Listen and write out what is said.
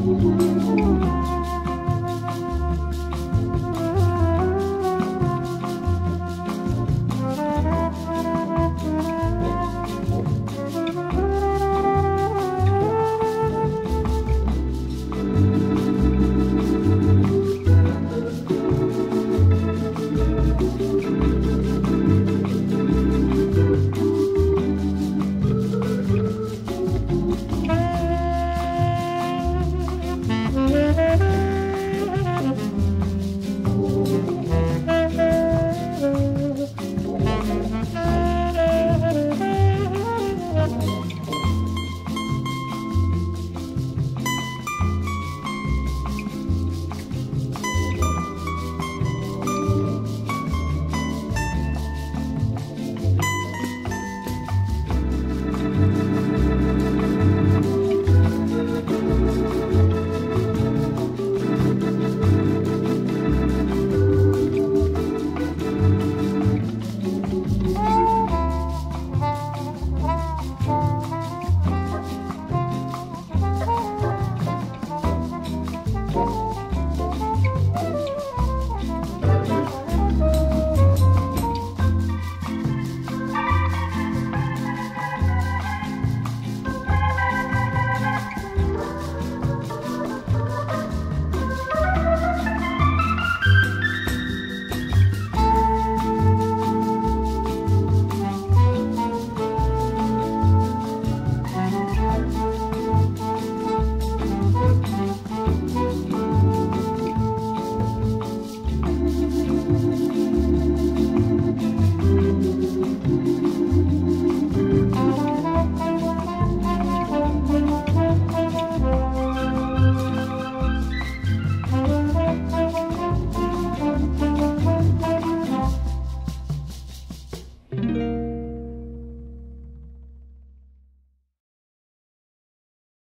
Música